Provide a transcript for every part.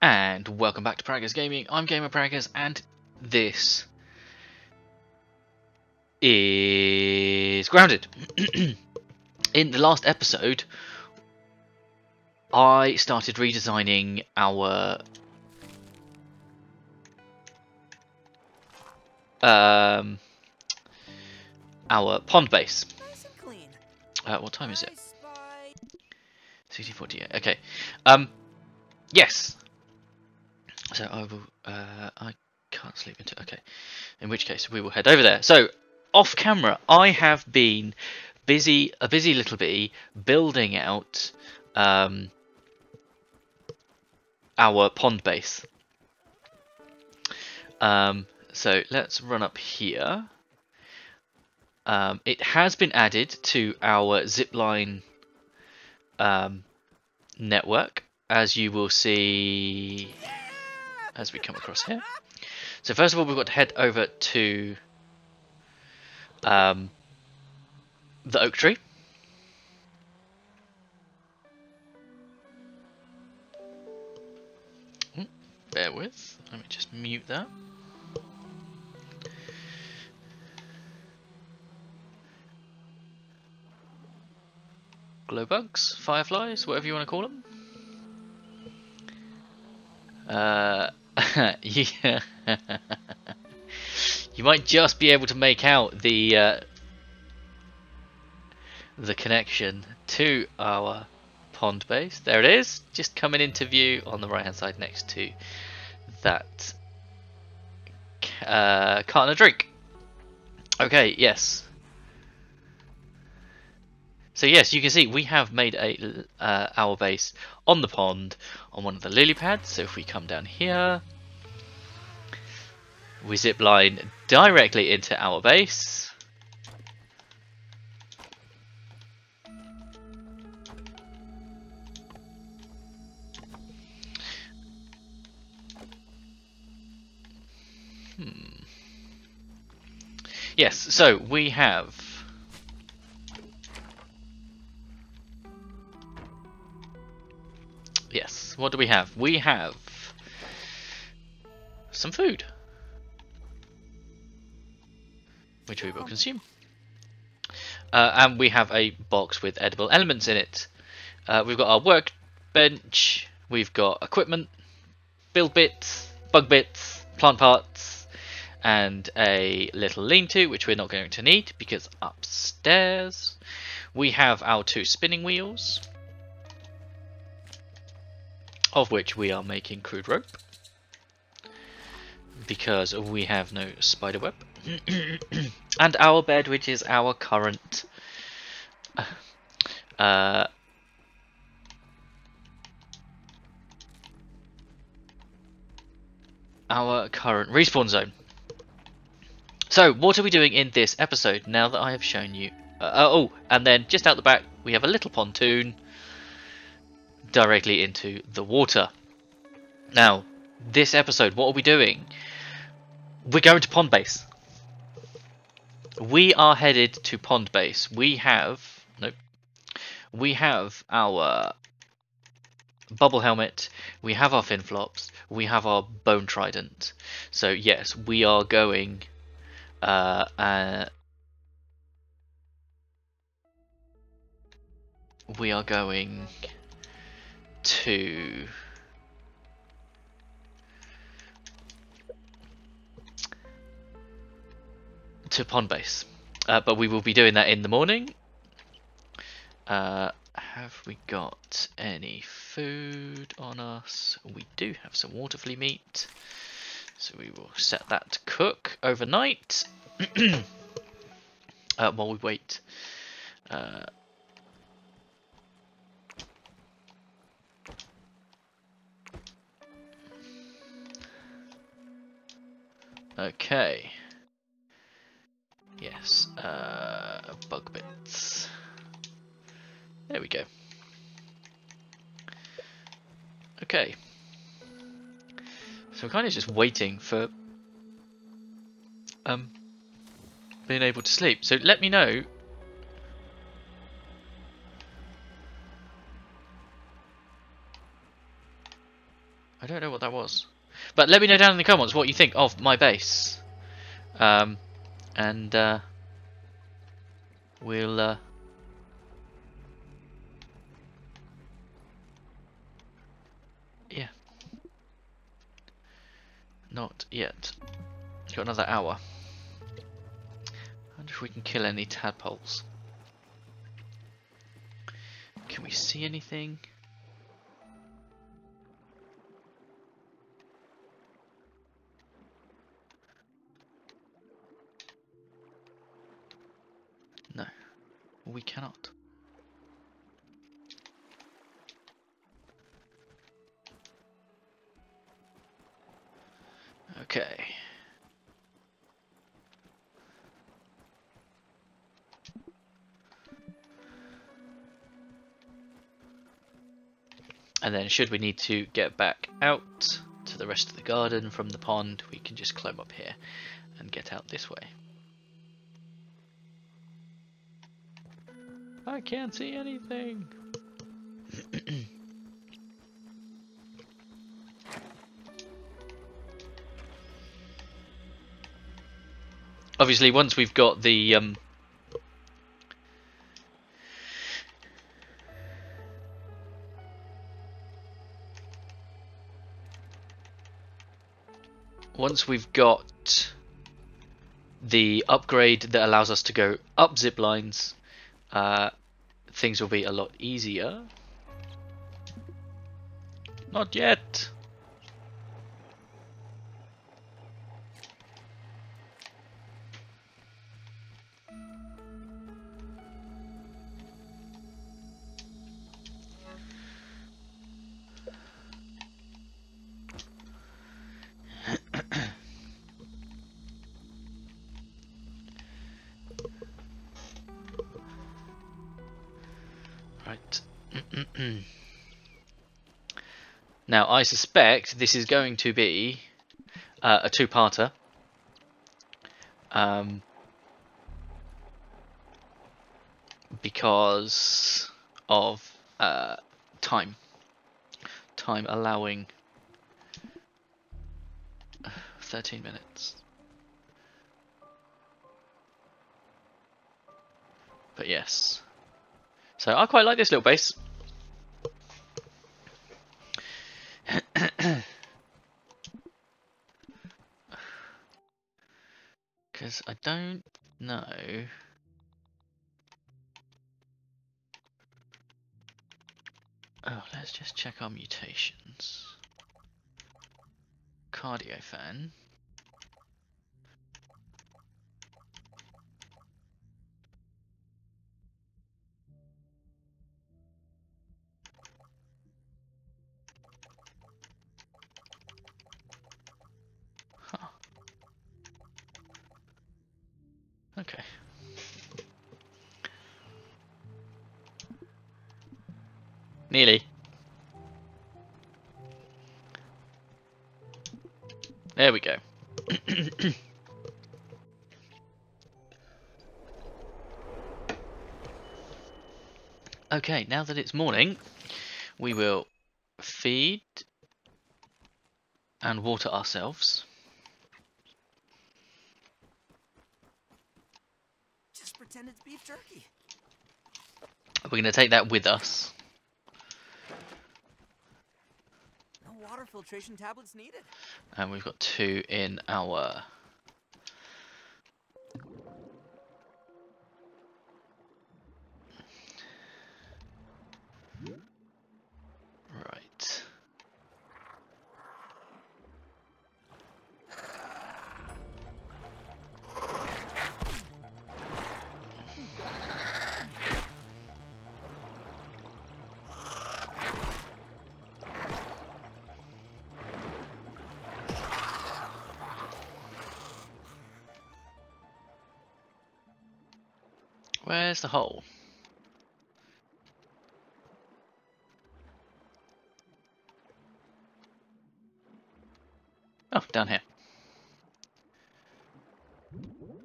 And welcome back to Praggers Gaming. I'm Gamer Praggers, and this is Grounded. In the last episode, I started redesigning our um our pond base. Uh, what time is it? I 1648. Okay. Um. Yes. So I will. Uh, I can't sleep until. Okay. In which case we will head over there. So off camera, I have been busy, a busy little bee, building out um, our pond base. Um. So let's run up here. Um, it has been added to our zipline um, network, as you will see as we come across here. So first of all, we've got to head over to um, the oak tree. Mm, Bear with. Let me just mute that. Glowbugs, fireflies, whatever you want to call them. Uh, yeah. you might just be able to make out the uh, the connection to our pond base. There it is, just coming into view on the right hand side next to that uh, carton of drink. Okay, yes. So yes, you can see we have made a uh, our base on the pond on one of the lily pads. So if we come down here, we zip line directly into our base. Hmm. Yes, so we have Yes. What do we have? We have some food, which we will consume. Uh, and we have a box with edible elements in it. Uh, we've got our workbench, we've got equipment, build bits, bug bits, plant parts, and a little lean-to, which we're not going to need because upstairs we have our two spinning wheels of which we are making crude rope because we have no spider web and our bed which is our current uh, our current respawn zone so what are we doing in this episode now that I have shown you uh, oh and then just out the back we have a little pontoon directly into the water. Now, this episode, what are we doing? We're going to Pond Base. We are headed to Pond Base. We have nope. We have our bubble helmet. We have our fin flops. We have our bone trident. So yes, we are going. Uh, uh, we are going to to pond base. Uh, but we will be doing that in the morning. Uh, have we got any food on us? We do have some waterflea meat. So we will set that to cook overnight. Uh, while we wait uh, Okay. Yes, uh, bug bits. There we go. Okay. So kind of just waiting for um being able to sleep. So let me know I don't know what that was. But let me know down in the comments what you think of my base. Um, and uh, we'll uh, yeah. Not yet. Got another hour. I wonder if we can kill any tadpoles. Can we see anything we cannot Okay. And then should we need to get back out to the rest of the garden from the pond, we can just climb up here and get out this way. I can't see anything. obviously once we've got the um, once we've got the upgrade that allows us to go up zip lines uh, things will be a lot easier. Not yet now, I suspect this is going to be uh, a two-parter. Um, because of uh, time. Time allowing 13 minutes. But yes. So I quite like this little base. Because I don't know... Oh, let's just check our mutations. Cardio Nearly. There we go. okay, now that it's morning, we will feed and water ourselves. Just pretend it's beef jerky. We're going to take that with us. No filtration tablets needed. And we've got two in our... Where's the hole? Oh, down here.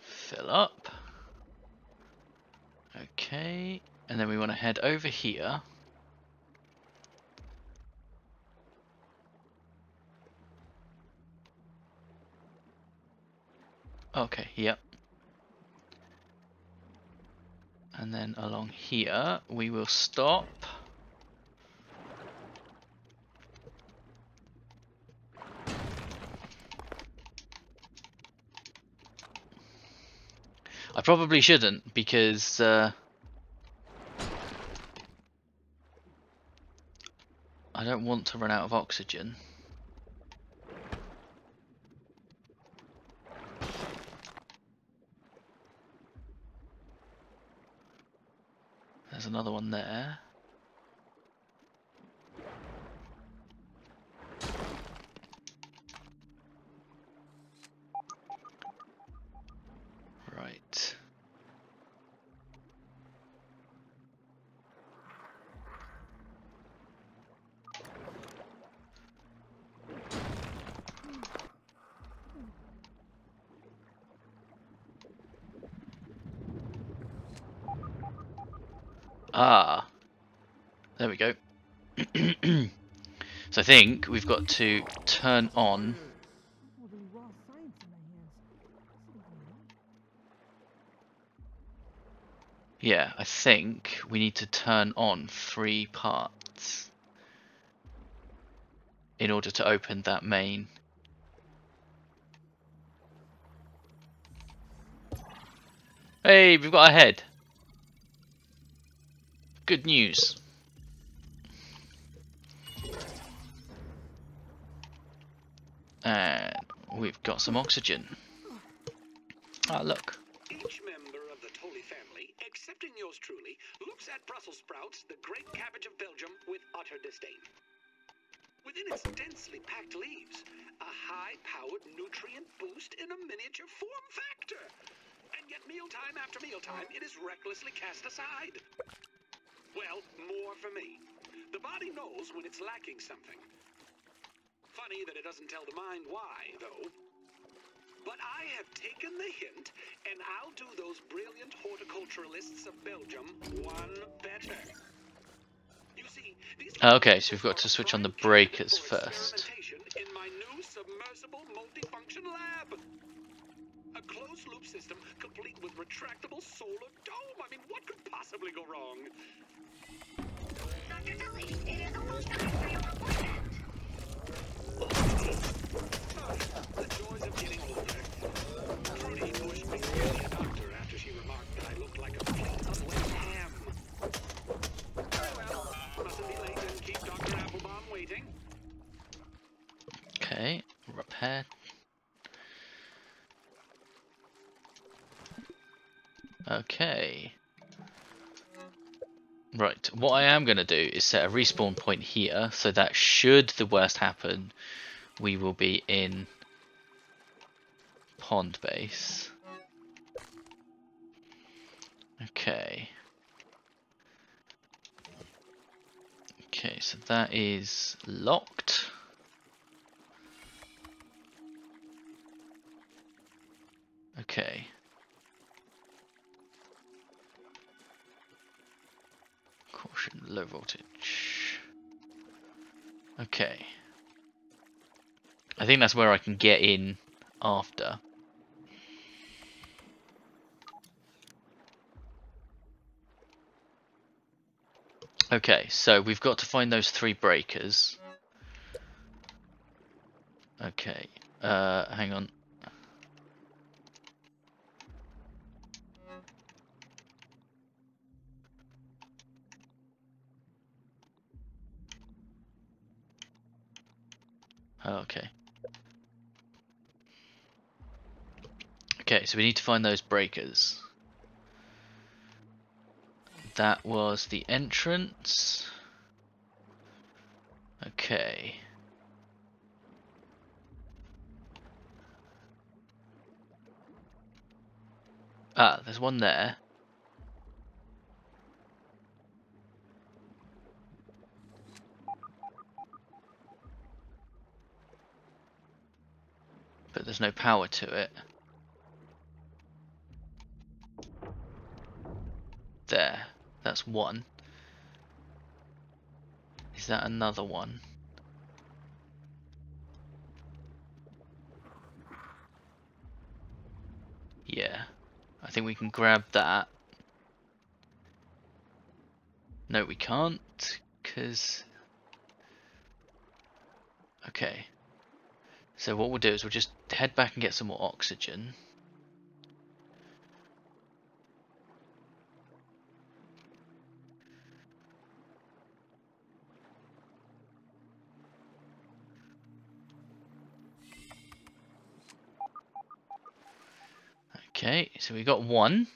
Fill up. Okay, and then we want to head over here. Okay, yep. And then along here, we will stop. I probably shouldn't because uh, I don't want to run out of oxygen. Another one there. Right. Ah. There we go. so I think we've got to turn on? Yeah, I think we need to turn on three parts in order to open that main. Hey, we've got a head. Good news. And we've got some oxygen. Ah, look. Each member of the Tully family, excepting yours truly, looks at Brussels sprouts, the great cabbage of Belgium, with utter disdain. Within its densely packed leaves, a high-powered nutrient boost in a miniature form factor. And yet mealtime after mealtime, it is recklessly cast aside. Well, more for me. The body knows when it's lacking something. Funny that it doesn't tell the mind why, though. But I have taken the hint, and I'll do those brilliant horticulturalists of Belgium one better. You see, these Okay, so we've got to switch on the breakers first. experimentation In my new submersible multifunction lab. A closed system complete with retractable solar dome. I mean, what could possibly go wrong? Dr. Tully, it is almost time for your appointment. The joys of getting older. Trudy pushed me to see a doctor after she remarked that I looked like a plate of wet ham. Oh well, mustn't be late and keep Dr. Applebaum waiting. Okay, repair. Okay. Right, what I am going to do is set a respawn point here, so that should the worst happen, we will be in pond base. Okay. Okay, so that is locked. Think that's where I can get in after. Okay, so we've got to find those three breakers. Okay, uh, hang on. Oh, okay. Okay, so we need to find those breakers. That was the entrance. Okay. Ah, there's one there. But there's no power to it. There. That's one. Is that another one? Yeah. I think we can grab that. No, we can't, because... Okay. So what we'll do is we'll just head back and get some more oxygen. Okay, so we got one.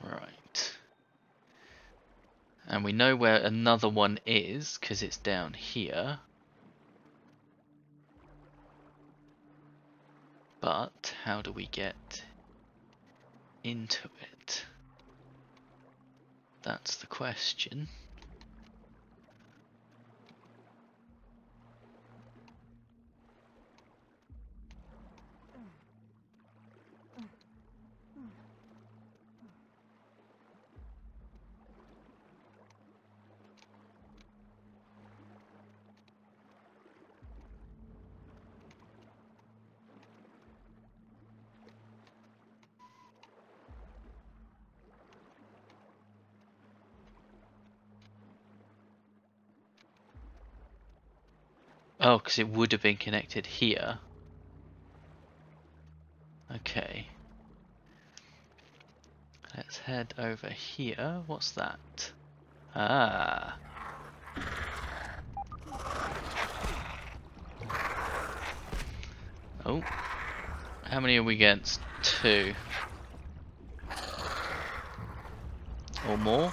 Right. And we know where another one is because it's down here. But how do we get into it? That's the question. Oh, because it would have been connected here. Okay. Let's head over here. What's that? Ah. Oh. How many are we against? Two. Or more?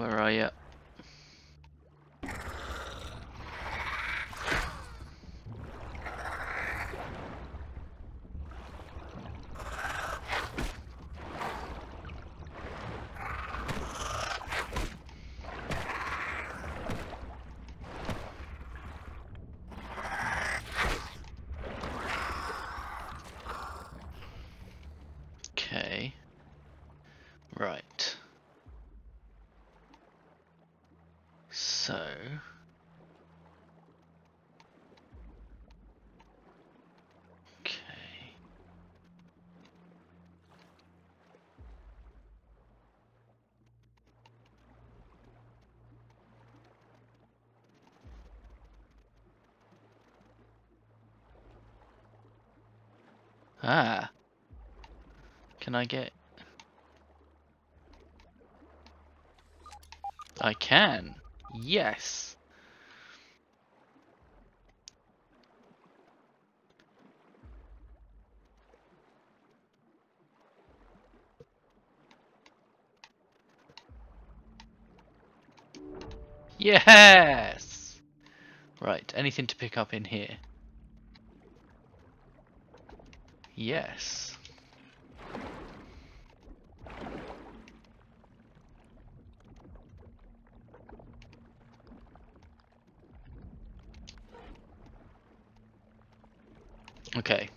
Where are you? Okay. Right. So Okay. Ah. Can I get I can. Yes. Yes! Right, anything to pick up in here? Yes. Okay.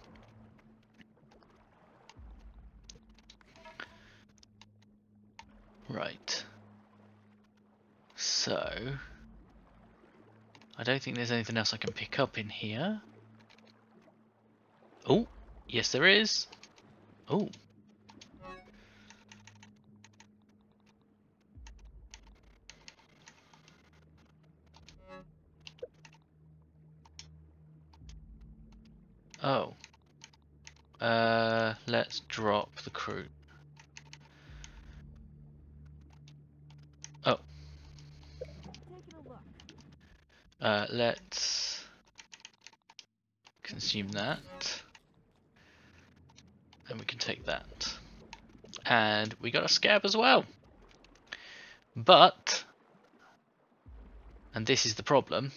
Right. So, I don't think there's anything else I can pick up in here. Oh, yes there is. Oh. Oh. Uh, let's drop the crew. Oh. Uh, let's consume that. And we can take that. And we got a scab as well. But, and this is the problem,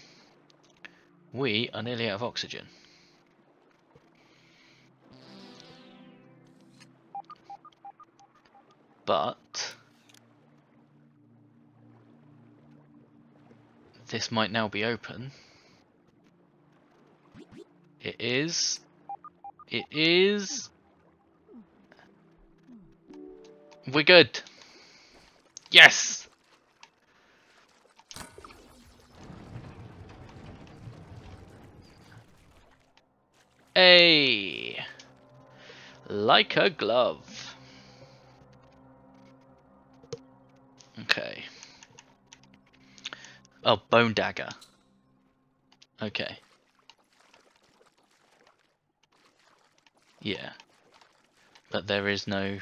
we are nearly out of oxygen. But, this might now be open. It is. It is. We're good. Yes! A like a glove. Okay. Oh, bone dagger. Okay. Yeah. But there is no...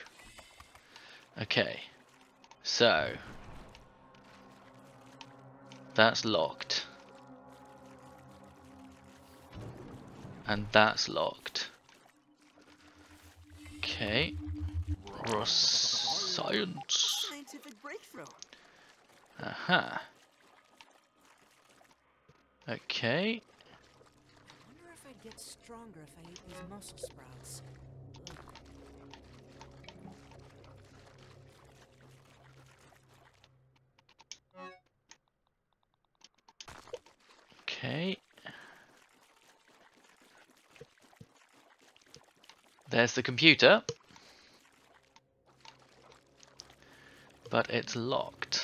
Okay. So... That's locked. And that's locked. Okay. Raw science. Scientific breakthrough. Aha. Okay. Wonder if I'd get stronger if I ate these muscle sprouts. Ugh. Okay. There's the computer. But it's locked.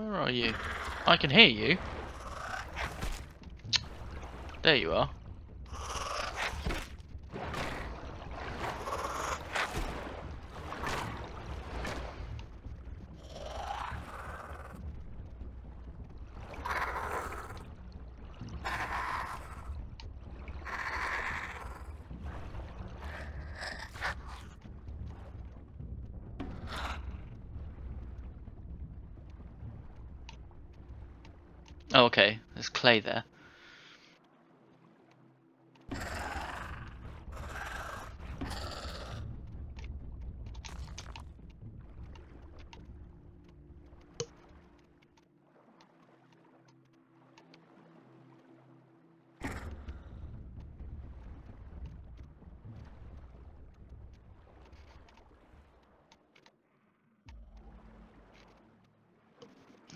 Where are you? I can hear you. There you are. Oh, okay. There's clay there.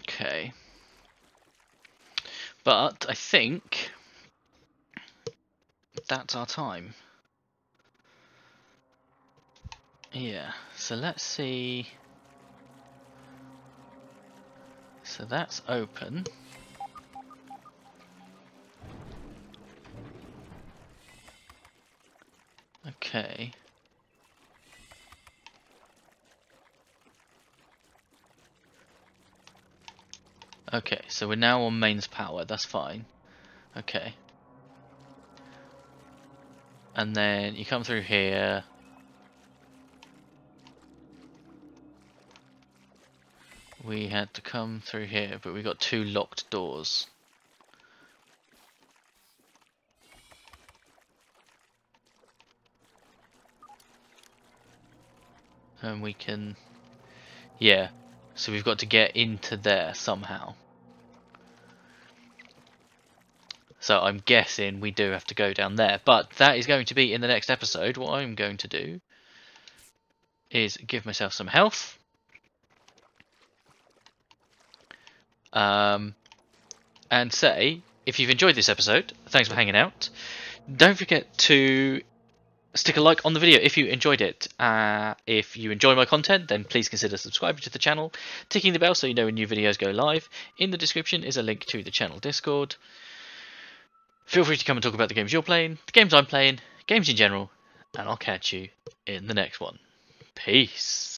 Okay. But I think our time. Yeah, so let's see. So that's open. Okay. Okay, so we're now on mains power, that's fine. Okay. And then you come through here. We had to come through here, but we got two locked doors. And we can... Yeah, so we've got to get into there somehow. So I'm guessing we do have to go down there. But that is going to be in the next episode. What I'm going to do is give myself some health. Um, and say, if you've enjoyed this episode, thanks for hanging out. Don't forget to stick a like on the video if you enjoyed it. Uh, if you enjoy my content, then please consider subscribing to the channel, ticking the bell so you know when new videos go live. In the description is a link to the channel Discord. Feel free to come and talk about the games you're playing, the games I'm playing, games in general, and I'll catch you in the next one. Peace.